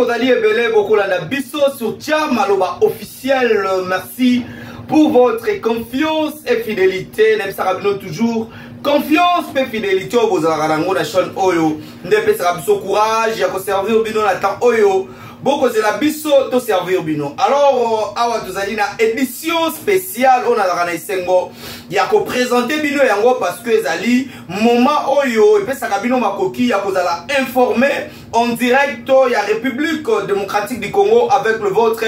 Rosalie Ebele Bokolanda Bisso sur Tcham Maloba officiel. Merci pour votre confiance et fidélité. Nebisaka bino toujours confiance et fidélité bozalaka nango na chaîne oyo nde epesaka biso courage ya koservir bino na temps oyo bokozela biso toservir bino alors awa tozali na édition spéciale oyo nazalaka na esengo ya koprésente bino yango parce que ezali moment oyo epesaka bino makoki ya kozala informé en direct ya république démocratique du congo avec le vôtre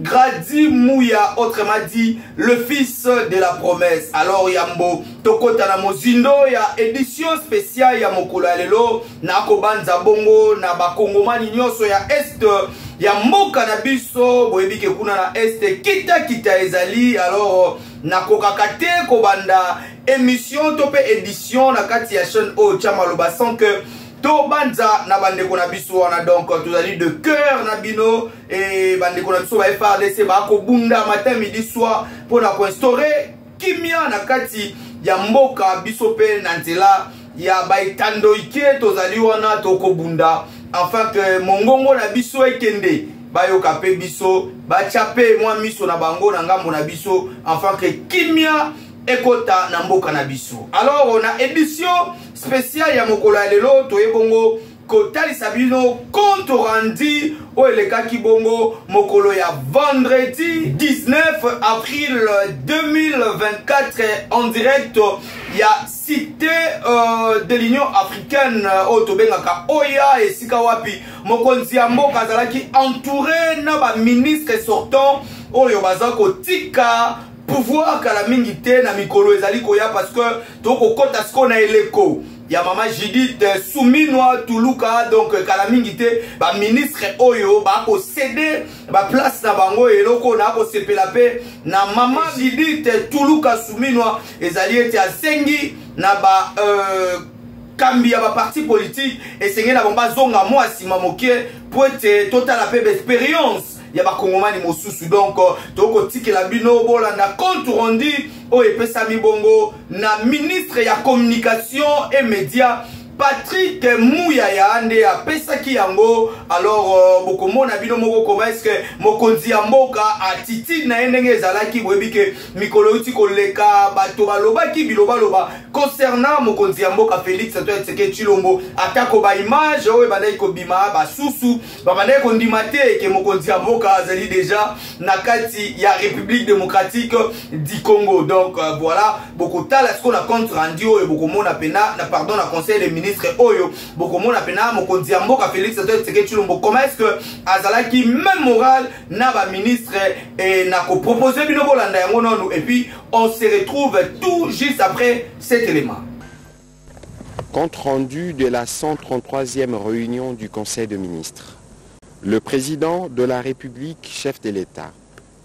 Gradi Mouya, autrement dit, le fils de la promesse. Alors, Yambo, Tokota na Mozindo, ya édition spéciale ya Mokolo Alelo, na Kobanza Bongo, na Bakongomani Nyoso ya Est, ya Mboka na Biso, boyebi ke kuna na Est, kita kita ezali, alors, na kokaka te kobanda émission to pe édition na kati ya chaîne oyo tia maloba sans que tobanza na bandeko na biso wana donc tozali de cœur na bino. E bandeko na biso ba frdc bakobunda matin midi soir mpona koinstaure kimia na kati ya mboka. Biso mpe na nzela ya baetandoike tozali wana tokobunda. Enfin ke mongongo na biso ekende bayoka mpe biso batya mpe mwa miso na bango na ngambo na biso. Enfin ke kimia ekota na mboka na biso. Alors na édition spéciale ya mokolo ya lelo toye bongo kotalisa bino compte rendu oyo elekaki bongo mokolo ya vendredi 19 avril 2024 en direct ya cité euh, de l'union africaine. Oyo tobengaka oya esika wapi mokonzi ya mboka azalaki entouré na baministre sortant oyo baza kotika pouvoir kala mingi te na mikolo ezali koya parce que tokokɔta sikoyo na eleko. Ya mama judith suminwa tuluka donc kala mingi te baministre oyo bakosede baplace na bango eloko na akosepela mpe na mama judith tuluka suminwa ezali ete asengi na ba euh, kambi ya baparti politique esengeli na bango bazonga mwa nsima moke po ete totala mpe baexpérience ya bakongomani mosusu donc tokotikela bino bolanda compte rendu oyo epesami bongo na ministre ya communication et média patrik muyaya nde apesaki yango. Alors uh, bokomona bino moko koma eske mokonzi ya mboka atitide na ndenge ezalaki boyebi ke mikolo euti koleka bato balobaki bilobaloba. Concernant mokonzi ya mboka félix antoine tseke chilombo atako baimage oyo ebandaki kobima basusu babandaki kondima te eke mokonzi ya mboka azali deja na kati ya république démocratique du congo. Donc uh, voilà bokotala sikoyo na compte rendu oyo bokomona pena na pardon na conseil des ministres oyo bokomona pena mokonzi ya mboka félix antoine tseke chilombo comment est ce que azalaki même moral na baministre e na kopropose bino bolanda yango et puis on se retrouve tout juste après cet élément Compte rendu de la 133e réunion du Conseil de ministres. Le président de la République, chef de l'État,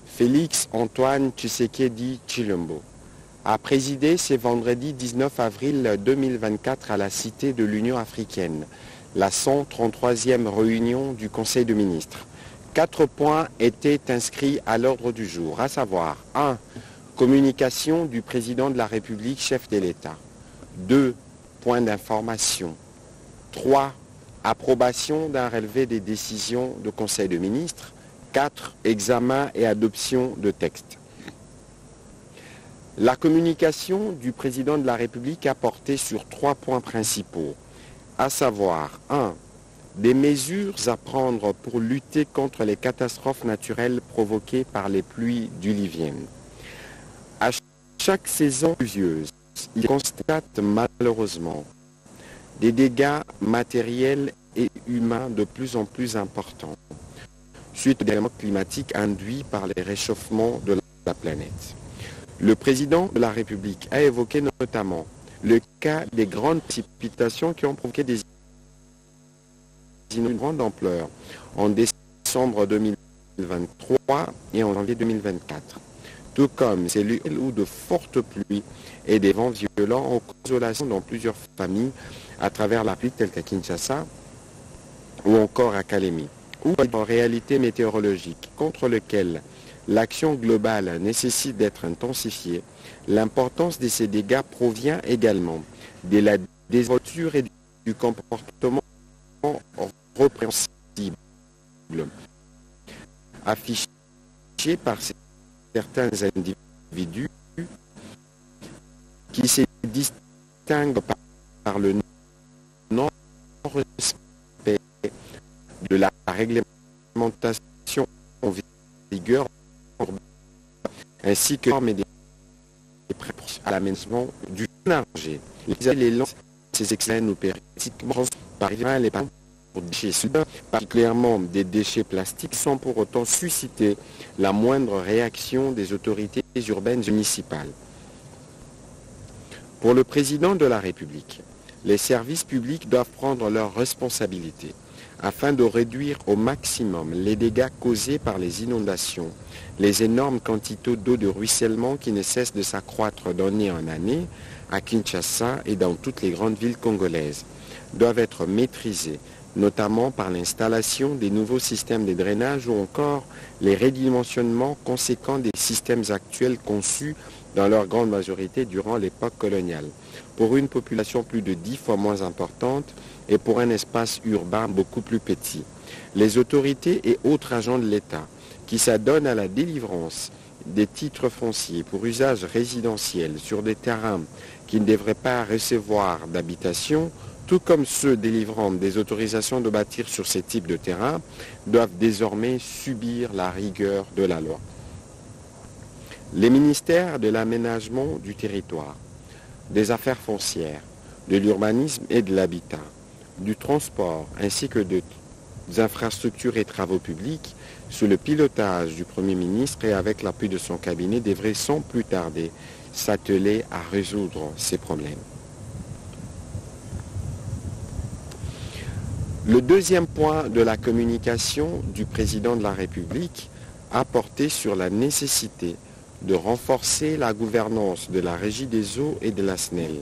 Félix Antoine Tshisekedi Chilombo, a présidé ce vendredi 19 avril 2024 à la Cité de l'Union africaine, la 133e réunion du Conseil de ministres. Quatre points étaient inscrits à l'ordre du jour, à savoir 1. Communication du président de la République, chef de l'État. 2. Point d'information. 3. Approbation d'un relevé des décisions du Conseil de ministres. 4. Examen et adoption de textes. La communication du président de la République a porté sur trois points principaux, à savoir 1. Des mesures à prendre pour lutter contre les catastrophes naturelles provoquées par les pluies diluviennes. À chaque saison pluvieuse, il constate malheureusement des dégâts matériels et humains de plus en plus importants suite aux éléments climatiques induits par les réchauffements de la planète. Le président de la République a évoqué notamment le cas des grandes précipitations qui ont provoqué des inondations de grande ampleur en décembre 2023 et en janvier 2024, tout comme celui où de fortes pluies et des vents violents ont causé dans plusieurs familles à travers la pluie telle qu'à Kinshasa ou encore à Kalemi, ou en réalité météorologique contre lequel l'action globale nécessite d'être intensifiée, l'importance de ces dégâts provient également de la désinvolture et du comportement répréhensible affiché par certains individus qui se distinguent par le non-respect de la réglementation en vigueur ainsi que des à l'aménagement du énergie. Les lances, ces excès nous par les déchets particulièrement des déchets plastiques, sans pour autant susciter la moindre réaction des autorités urbaines municipales. Pour le président de la République, les services publics doivent prendre leurs responsabilités afin de réduire au maximum les dégâts causés par les inondations, les énormes quantités d'eau de ruissellement qui ne cessent de s'accroître d'année en année à Kinshasa et dans toutes les grandes villes congolaises, doivent être maîtrisées notamment par l'installation des nouveaux systèmes de drainage ou encore les redimensionnements conséquents des systèmes actuels conçus dans leur grande majorité durant l'époque coloniale, pour une population plus de dix fois moins importante et pour un espace urbain beaucoup plus petit. Les autorités et autres agents de l'État qui s'adonnent à la délivrance des titres fonciers pour usage résidentiel sur des terrains qui ne devraient pas recevoir d'habitation tout comme ceux délivrant des autorisations de bâtir sur ces types de terrains, doivent désormais subir la rigueur de la loi. Les ministères de l'aménagement du territoire, des affaires foncières, de l'urbanisme et de l'habitat, du transport ainsi que des infrastructures et travaux publics, sous le pilotage du Premier ministre et avec l'appui de son cabinet, devraient sans plus tarder s'atteler à résoudre ces problèmes. Le deuxième point de la communication du président de la République a porté sur la nécessité de renforcer la gouvernance de la Régie des eaux et de la SNEL.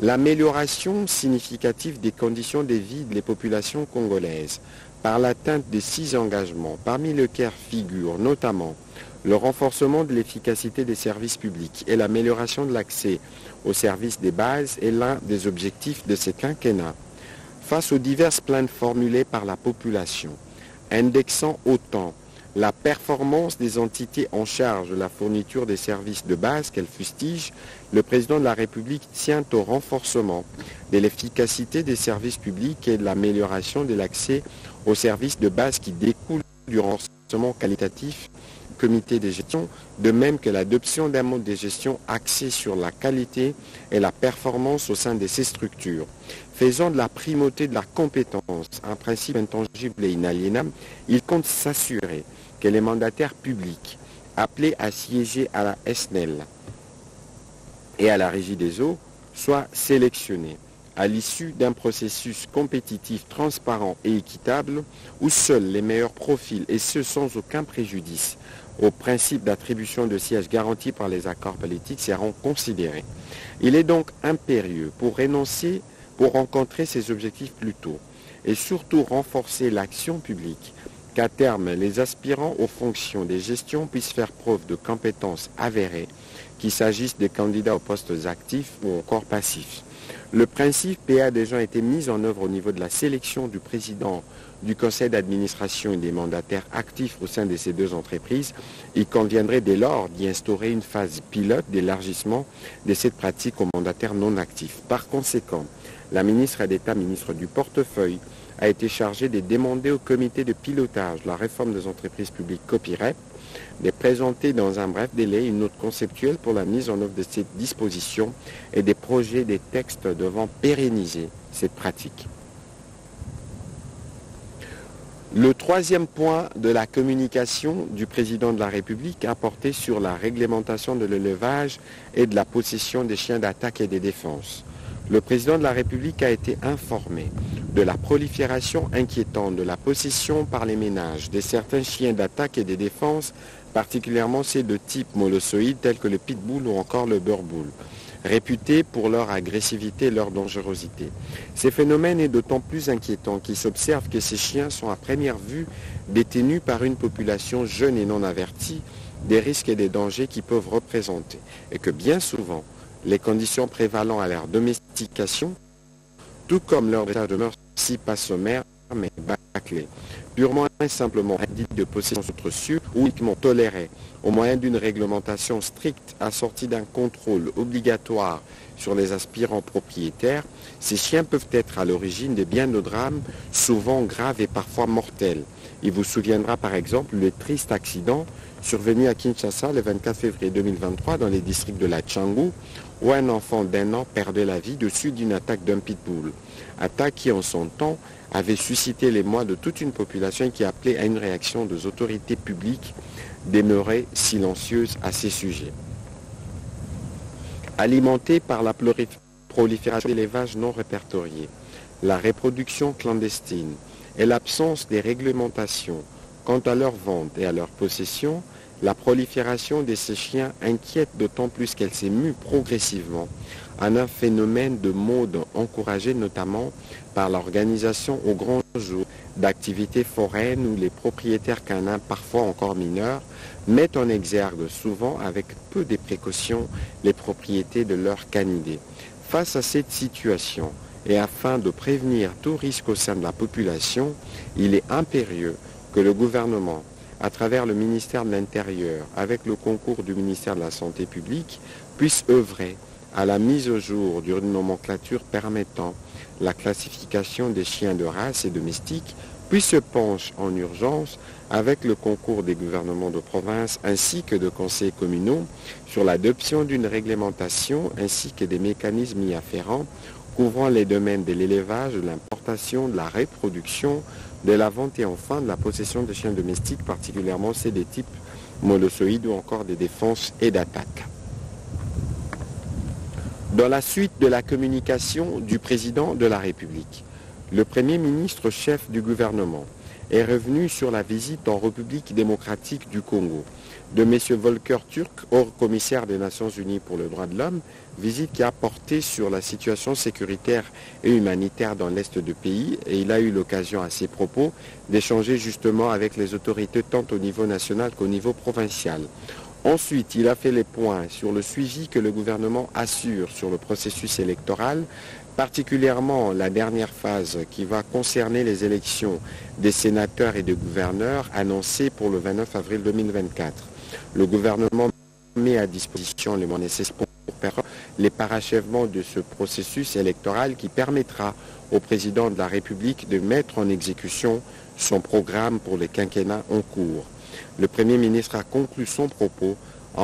L'amélioration significative des conditions de vie des populations congolaises par l'atteinte de six engagements, parmi lesquels figurent notamment le renforcement de l'efficacité des services publics et l'amélioration de l'accès aux services des bases est l'un des objectifs de ce quinquennat face aux diverses plaintes formulées par la population, indexant autant la performance des entités en charge de la fourniture des services de base qu'elle fustige, le président de la République tient au renforcement de l'efficacité des services publics et de l'amélioration de l'accès aux services de base qui découlent du renforcement qualitatif comité de gestion, de même que l'adoption d'un mode de gestion axé sur la qualité et la performance au sein de ces structures. Faisant de la primauté de la compétence un principe intangible et inaliénable, il compte s'assurer que les mandataires publics appelés à siéger à la SNEL et à la Régie des eaux soient sélectionnés à l'issue d'un processus compétitif transparent et équitable où seuls les meilleurs profils, et ce sans aucun préjudice au principe d'attribution de sièges garantis par les accords politiques seront considérés. Il est donc impérieux pour renoncer, pour rencontrer ces objectifs plus tôt et surtout renforcer l'action publique qu'à terme les aspirants aux fonctions des gestions puissent faire preuve de compétences avérées, qu'il s'agisse des candidats aux postes actifs ou encore passifs. Le principe a déjà été mis en œuvre au niveau de la sélection du président du conseil d'administration et des mandataires actifs au sein de ces deux entreprises. Il conviendrait dès lors d'y instaurer une phase pilote d'élargissement de cette pratique aux mandataires non actifs. Par conséquent, la ministre d'État, ministre du portefeuille, a été chargée de demander au comité de pilotage la réforme des entreprises publiques copyright de présenter dans un bref délai une note conceptuelle pour la mise en œuvre de cette disposition et des projets des textes devant pérenniser cette pratique. Le troisième point de la communication du président de la République a porté sur la réglementation de l'élevage et de la possession des chiens d'attaque et des défenses. Le président de la République a été informé de la prolifération inquiétante de la possession par les ménages de certains chiens d'attaque et de défense, particulièrement ceux de type molossoïde tels que le pitbull ou encore le burbull, réputés pour leur agressivité et leur dangerosité. Ces phénomènes est d'autant plus inquiétant qu'il s'observe que ces chiens sont à première vue détenus par une population jeune et non avertie des risques et des dangers qu'ils peuvent représenter, et que bien souvent, les conditions prévalant à leur domestication, tout comme leur état de mœurs si pas sommaire, mais bâclé. Purement et simplement dit de possession cieux ou uniquement toléré au moyen d'une réglementation stricte assortie d'un contrôle obligatoire sur les aspirants propriétaires, ces chiens peuvent être à l'origine de bien de drames, souvent graves et parfois mortels. Il vous souviendra par exemple le triste accident survenu à Kinshasa le 24 février 2023 dans les districts de la Tchangou, où un enfant d'un an perdait la vie dessus d'une attaque d'un pitbull. Attaque qui en son temps avait suscité l'émoi de toute une population qui appelait à une réaction des autorités publiques demeurées silencieuses à ces sujets. Alimenté par la prolifération d'élevage non répertoriés, la reproduction clandestine et l'absence des réglementations quant à leur vente et à leur possession, la prolifération de ces chiens inquiète d'autant plus qu'elle s'est mue progressivement en un phénomène de mode encouragé notamment par l'organisation au grand jour d'activités foraines où les propriétaires canins, parfois encore mineurs, mettent en exergue souvent avec peu de précautions les propriétés de leurs canidés. Face à cette situation, et afin de prévenir tout risque au sein de la population, il est impérieux que le gouvernement, à travers le ministère de l'Intérieur, avec le concours du ministère de la Santé publique, puisse œuvrer à la mise au jour d'une nomenclature permettant la classification des chiens de race et domestiques, puis se penche en urgence avec le concours des gouvernements de province ainsi que de conseils communaux sur l'adoption d'une réglementation ainsi que des mécanismes y afférents couvrant les domaines de l'élevage, de l'importation, de la reproduction, de la vente et enfin de la possession de chiens domestiques, particulièrement ceux des types molossoïdes ou encore des défenses et d'attaques. Dans la suite de la communication du président de la République, le Premier ministre chef du gouvernement est revenu sur la visite en République démocratique du Congo de M. Volker Turk, haut commissaire des Nations Unies pour le droit de l'homme, visite qui a porté sur la situation sécuritaire et humanitaire dans l'Est du pays et il a eu l'occasion à ses propos d'échanger justement avec les autorités tant au niveau national qu'au niveau provincial. Ensuite, il a fait les points sur le suivi que le gouvernement assure sur le processus électoral, particulièrement la dernière phase qui va concerner les élections des sénateurs et des gouverneurs annoncées pour le 29 avril 2024. Le gouvernement met à disposition les moyens nécessaires pour les parachèvements de ce processus électoral qui permettra au président de la République de mettre en exécution son programme pour le quinquennat en cours. Le Premier ministre a conclu son propos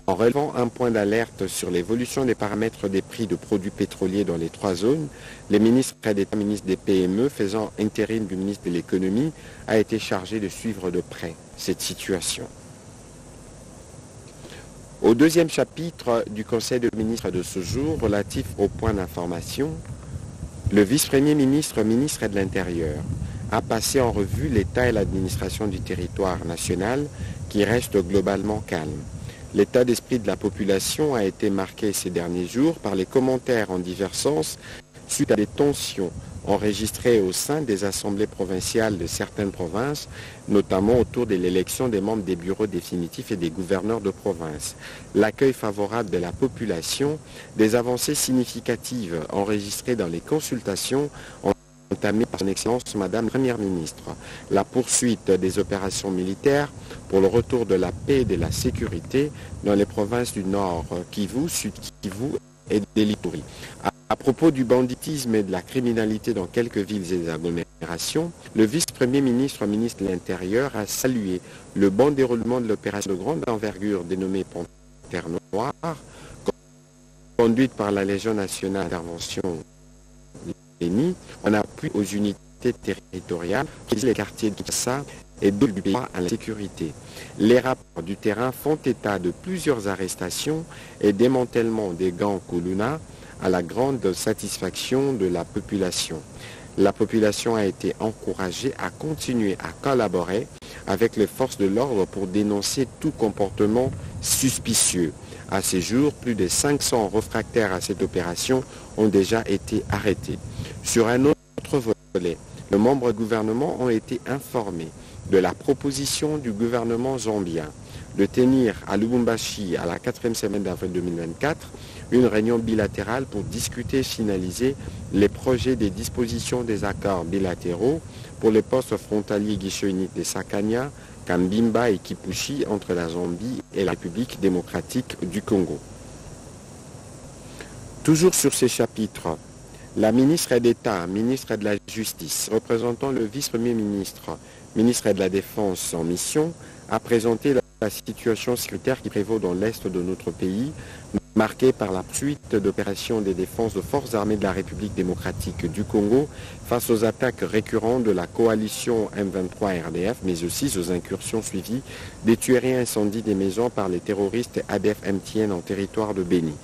en relevant un point d'alerte sur l'évolution des paramètres des prix de produits pétroliers dans les trois zones. Le ministre d'État, ministre des PME, faisant intérim du ministre de l'économie, a été chargé de suivre de près cette situation. Au deuxième chapitre du Conseil de ministres de ce jour, relatif au point d'information, le vice-premier ministre, ministre de l'Intérieur, a passé en revue l'état et l'administration du territoire national qui reste globalement calme. L'état d'esprit de la population a été marqué ces derniers jours par les commentaires en divers sens suite à des tensions enregistrées au sein des assemblées provinciales de certaines provinces, notamment autour de l'élection des membres des bureaux définitifs et des gouverneurs de province. L'accueil favorable de la population, des avancées significatives enregistrées dans les consultations entamées par son Excellence Madame la Première ministre, la poursuite des opérations militaires pour le retour de la paix et de la sécurité dans les provinces du Nord, Kivu, Sud Kivu et des À propos du banditisme et de la criminalité dans quelques villes et agglomérations, le vice-premier ministre, ministre de l'Intérieur, a salué le bon déroulement de l'opération de grande envergure dénommée Panthère Noire, conduite par la Légion nationale d'intervention en appui aux unités territoriales, qui les quartiers de Kissa et d'autres pays à la sécurité. Les rapports du terrain font état de plusieurs arrestations et démantèlements des gangs Kuluna à la grande satisfaction de la population. La population a été encouragée à continuer à collaborer avec les forces de l'ordre pour dénoncer tout comportement suspicieux. À ce jour, plus de 500 réfractaires à cette opération ont déjà été arrêtés. Sur un autre volet, les membres du gouvernement ont été informés de la proposition du gouvernement zambien de tenir à Lubumbashi à la quatrième semaine d'avril 2024 une réunion bilatérale pour discuter et finaliser les projets des dispositions des accords bilatéraux pour les postes frontaliers guichet unique des Sakania, Kambimba et Kipushi entre la Zambie et la République démocratique du Congo. Toujours sur ces chapitres, la ministre d'État, ministre de la Justice, représentant le vice-premier ministre, ministre de la Défense en mission, a présenté la situation sécuritaire qui prévaut dans l'est de notre pays, marquée par la suite d'opérations des défenses de forces armées de la République démocratique du Congo face aux attaques récurrentes de la coalition M23 RDF, mais aussi aux incursions suivies des tueries et incendies des maisons par les terroristes ADF-MTN en territoire de Béni.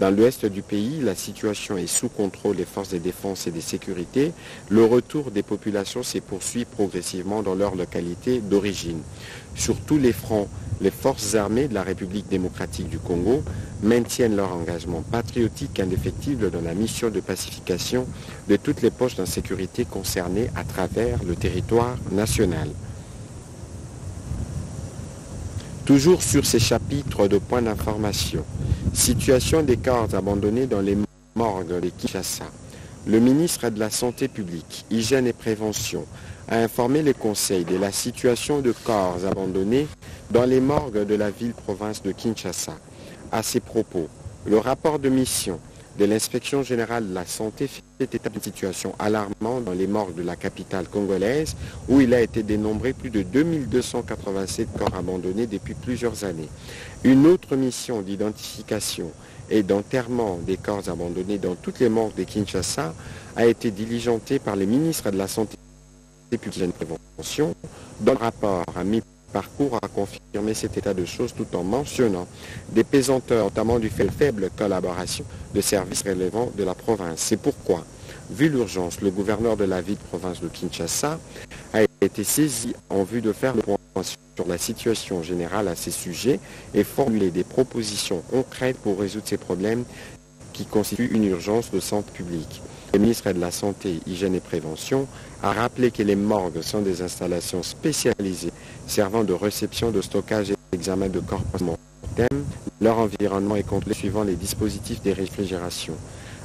Dans l'ouest du pays, la situation est sous contrôle des forces de défense et de sécurité. Le retour des populations s'est poursuit progressivement dans leur localité d'origine. Sur tous les fronts, les forces armées de la République démocratique du Congo maintiennent leur engagement patriotique indéfectible dans la mission de pacification de toutes les poches d'insécurité concernées à travers le territoire national. Toujours sur ces chapitres de points d'information, situation des corps abandonnés dans les morgues de Kinshasa. Le ministre de la Santé publique, Hygiène et Prévention a informé les conseils de la situation de corps abandonnés dans les morgues de la ville-province de Kinshasa. À ces propos, le rapport de mission de l'inspection générale de la santé fait état d'une situation alarmante dans les morgues de la capitale congolaise où il a été dénombré plus de 2287 corps abandonnés depuis plusieurs années. Une autre mission d'identification et d'enterrement des corps abandonnés dans toutes les morgues de Kinshasa a été diligentée par les ministres de la Santé publique et de Prévention dans le rapport à mi parcours a confirmé cet état de choses tout en mentionnant des pesanteurs, notamment du fait de faible collaboration de services relevant de la province. C'est pourquoi, vu l'urgence, le gouverneur de la ville-province de Kinshasa a été saisi en vue de faire le point sur la situation générale à ces sujets et formuler des propositions concrètes pour résoudre ces problèmes qui constituent une urgence de santé publique. Le ministre de la Santé, Hygiène et Prévention a rappelé que les morgues sont des installations spécialisées servant de réception, de stockage et d'examen de corps post-mortem. Leur environnement est complet suivant les dispositifs des réfrigérations.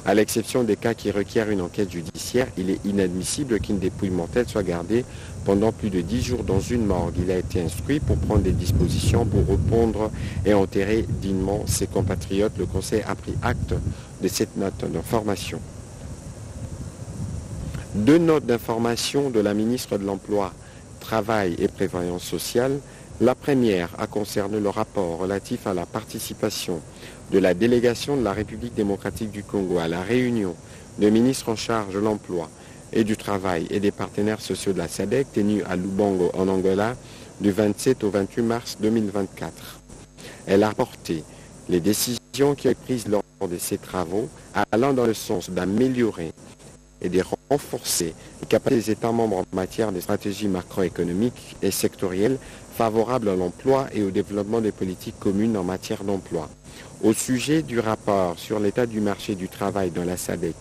À l'exception des cas qui requièrent une enquête judiciaire, il est inadmissible qu'une dépouille mortelle soit gardée pendant plus de dix jours dans une morgue. Il a été instruit pour prendre des dispositions pour répondre et enterrer dignement ses compatriotes. Le Conseil a pris acte de cette note d'information. Deux notes d'information de la ministre de l'Emploi, Travail et Prévoyance sociale. La première a concerné le rapport relatif à la participation de la délégation de la République démocratique du Congo à la réunion de ministres en charge de l'emploi et du travail et des partenaires sociaux de la SADEC tenue à Lubango en Angola du 27 au 28 mars 2024. Elle a porté les décisions qui ont été prises lors de ces travaux allant dans le sens d'améliorer et de renforcer les capacités des États membres en matière de stratégie macroéconomique et sectorielle favorables à l'emploi et au développement des politiques communes en matière d'emploi. Au sujet du rapport sur l'état du marché du travail dans la SADEC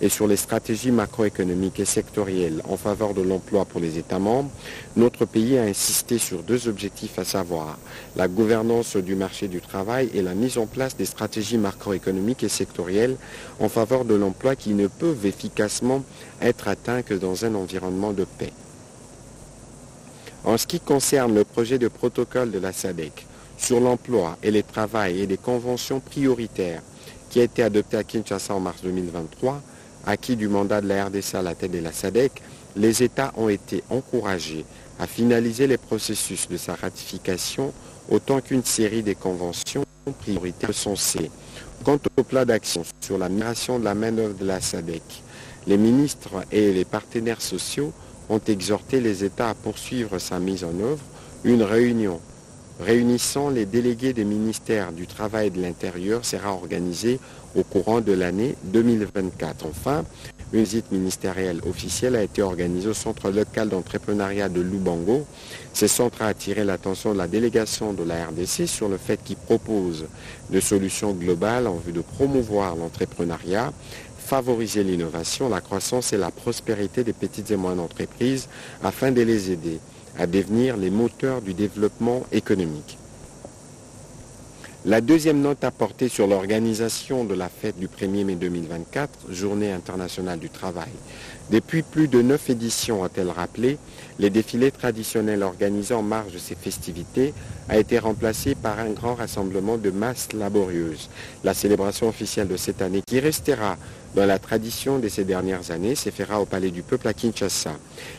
et sur les stratégies macroéconomiques et sectorielles en faveur de l'emploi pour les États membres, notre pays a insisté sur deux objectifs à savoir la gouvernance du marché du travail et la mise en place des stratégies macroéconomiques et sectorielles en faveur de l'emploi qui ne peuvent efficacement être atteints que dans un environnement de paix. En ce qui concerne le projet de protocole de la SADEC, sur l'emploi et les travail et les conventions prioritaires qui a été adopté à Kinshasa en mars 2023, acquis du mandat de la RDC à la tête de la SADEC, les États ont été encouragés à finaliser les processus de sa ratification autant qu'une série des conventions prioritaires censées. Quant au plan d'action sur la migration de la main-d'œuvre de la SADEC, les ministres et les partenaires sociaux ont exhorté les États à poursuivre sa mise en œuvre. Une réunion réunissant les délégués des ministères du Travail et de l'Intérieur sera organisée au courant de l'année 2024. Enfin, une visite ministérielle officielle a été organisée au Centre local d'entrepreneuriat de Lubango. Ce centre a attiré l'attention de la délégation de la RDC sur le fait qu'il propose des solutions globales en vue de promouvoir l'entrepreneuriat, favoriser l'innovation, la croissance et la prospérité des petites et moyennes entreprises afin de les aider à devenir les moteurs du développement économique. La deuxième note a porté sur l'organisation de la fête du 1er mai 2024, Journée internationale du travail. Depuis plus de neuf éditions, a-t-elle rappelé, les défilés traditionnels organisés en marge de ces festivités a été remplacé par un grand rassemblement de masses laborieuses. La célébration officielle de cette année, qui restera dans la tradition de ces dernières années, s'effera au Palais du Peuple à Kinshasa.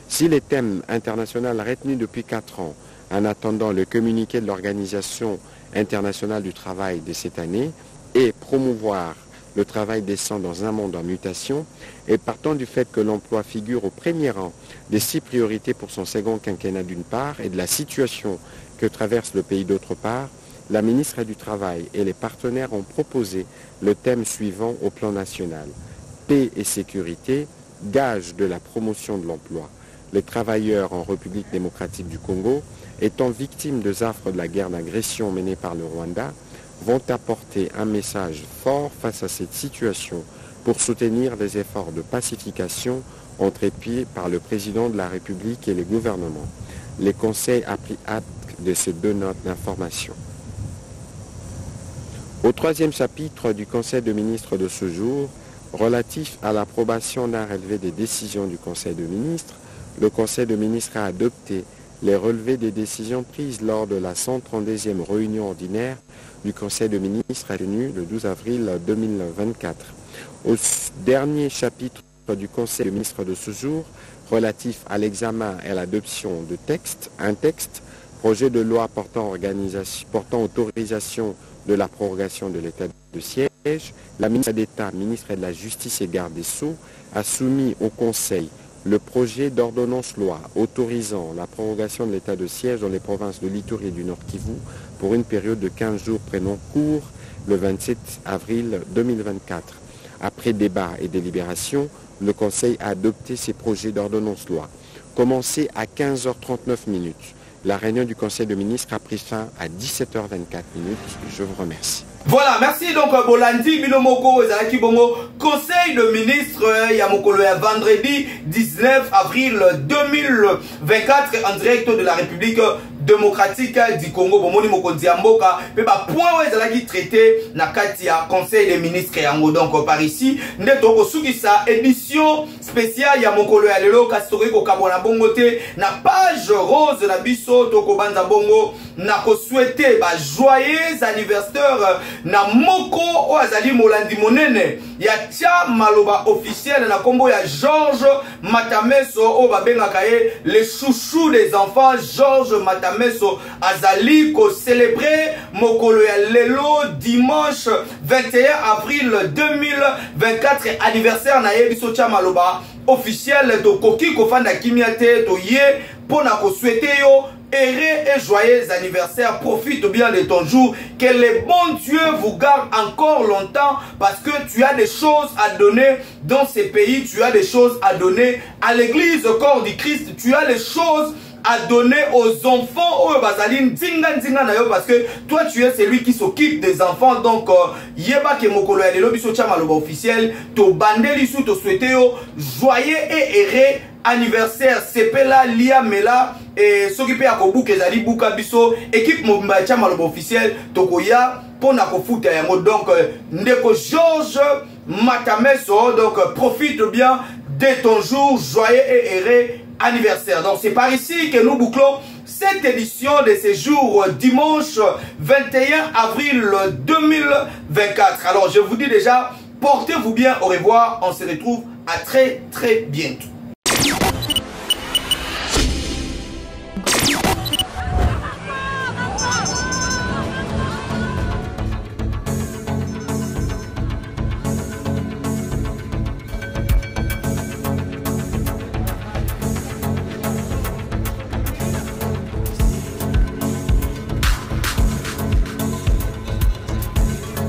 Si les thèmes internationaux retenus depuis quatre ans, en attendant le communiqué de l'Organisation internationale du travail de cette année et promouvoir le travail décent dans un monde en mutation et partant du fait que l'emploi figure au premier rang des six priorités pour son second quinquennat d'une part et de la situation que traverse le pays d'autre part, la ministre du Travail et les partenaires ont proposé le thème suivant au plan national. Paix et sécurité, gage de la promotion de l'emploi. Les travailleurs en République démocratique du Congo étant victimes des affres de la guerre d'agression menée par le Rwanda, vont apporter un message fort face à cette situation pour soutenir les efforts de pacification entrepris par le président de la République et les gouvernements. Les conseils a pris acte de ces deux notes d'information. Au troisième chapitre du Conseil de ministres de ce jour, relatif à l'approbation d'un relevé des décisions du Conseil de ministres, le Conseil de ministres a adopté les relevés des décisions prises lors de la 132e réunion ordinaire du Conseil de ministres tenue le 12 avril 2024. Au dernier chapitre du Conseil de ministres de ce jour, relatif à l'examen et à l'adoption de textes, un texte, projet de loi portant, portant autorisation de la prorogation de l'état de siège, la ministre d'État, ministre de la Justice et garde des Sceaux, a soumis au Conseil le projet d'ordonnance loi autorisant la prorogation de l'état de siège dans les provinces de Litour et du Nord Kivu pour une période de 15 jours prenant cours le 27 avril 2024. Après débat et délibération, le Conseil a adopté ces projets d'ordonnance loi. Commencé à 15h39 minutes, la réunion du Conseil de ministres a pris fin à 17h24 minutes. Je vous remercie. Voilà, merci donc Bolandi Binomoko Ezalaki Bongo, Conseil de ministre ya mokolo ya vendredi 19 avril 2024 en direct de la République démocratique du Congo bomoni mokonzi ya mboka pe ba point oyo ezalaki traité na kati ya conseil des ministres yango. Donc par ici nde tokosukisa édition spéciale ya mokolo ya lelo kasi tokoki kokabwana bongo te. Na page rose na biso tokobanza bongo na kosouete ba joyeux anniversaire na moko oyo azali molandi monene ya tia maloba officiel na nkombo ya george matameso oyo babengaka ye le chouchou des enfants george matameso meso azali kocelebre mokolo ya lelo dimanche 21 avril 2024 anniversaire na maloba officiel tokoki kofanda kimia te toye mpo na koswete yo Heureux et joyeux anniversaire, profite bien de ton jour. Que le bon Dieu vous garde encore longtemps parce que tu as des choses à donner dans ces pays, tu as des choses à donner à l'église, corps du Christ, tu as des choses à donner aux enfants oyo bazali ndinga ndinga na yo parce que toi tu es celui qui s'occupe des enfants. Donc euh, yebake mokolo ya lelo biso tia maloba officiel tobandeli su toswete yo joyeux et heureux anniversaire. Sepela lia mela e soki mpe ya kobuka ezali buka biso équipe mobimba ya tia maloba officiel tokoya mpona kofuta yango. Donc ndeko george matameso donc profite bien de ton jour joyeux et heureux anniversaire. Donc c'est par ici que nous bouclons cette édition de ce jour dimanche 21 avril 2024. Alors je vous dis déjà, portez-vous bien, au revoir, on se retrouve à très très bientôt.